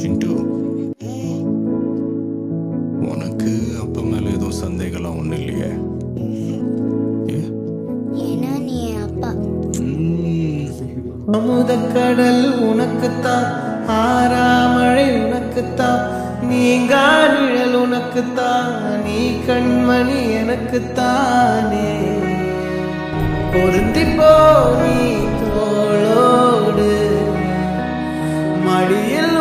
சிண்டு. உனக்கு அப்பா மேல எதுவும் சந்தேகம்லாம் ஒன்றும் இல்லையே? அமுத கடல் உனக்குத்தான் ஆறாமழை உனக்குத்தான் நீங்கா நிழல் உனக்குத்தான் நீ கண்மணி எனக்குத்தானே. பொருந்தி போ நீ தோளோடு மடியில்